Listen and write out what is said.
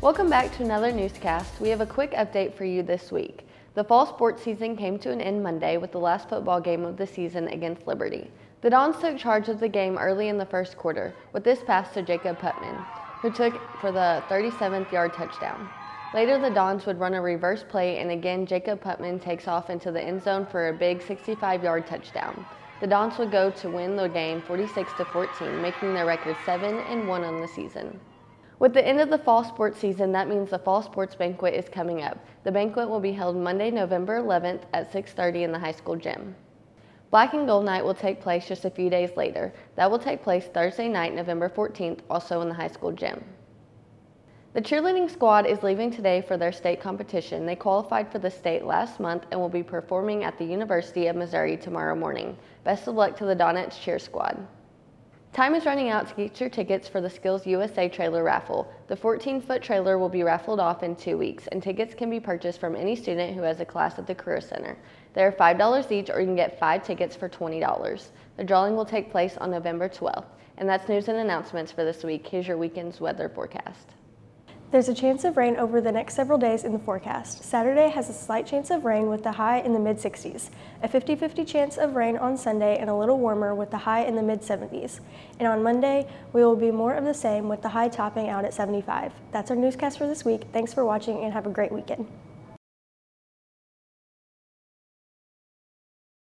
Welcome back to another newscast. We have a quick update for you this week. The fall sports season came to an end Monday with the last football game of the season against Liberty. The Dons took charge of the game early in the first quarter with this pass to Jacob Putman, who took for the 37th yard touchdown. Later, the Dons would run a reverse play, and again, Jacob Putman takes off into the end zone for a big 65 yard touchdown. The Dons would go to win the game 46 to 14, making their record 7 and 1 on the season. With the end of the fall sports season, that means the fall sports banquet is coming up. The banquet will be held Monday, November 11th at 6:30 in the high school gym. Black and Gold Night will take place just a few days later. That will take place Thursday night, November 14th, also in the high school gym. The cheerleading squad is leaving today for their state competition. They qualified for the state last month and will be performing at the University of Missouri tomorrow morning. Best of luck to the Donuts cheer squad. Time is running out to get your tickets for the Skills USA trailer raffle. The 14-foot trailer will be raffled off in two weeks, and tickets can be purchased from any student who has a class at the Career Center. They are $5 each, or you can get five tickets for $20. The drawing will take place on November 12th. And that's news and announcements for this week. Here's your weekend's weather forecast. There's a chance of rain over the next several days in the forecast. Saturday has a slight chance of rain with the high in the mid 60s, a 50 50 chance of rain on Sunday and a little warmer with the high in the mid 70s. And on Monday, we will be more of the same with the high topping out at 75. That's our newscast for this week. Thanks for watching and have a great weekend.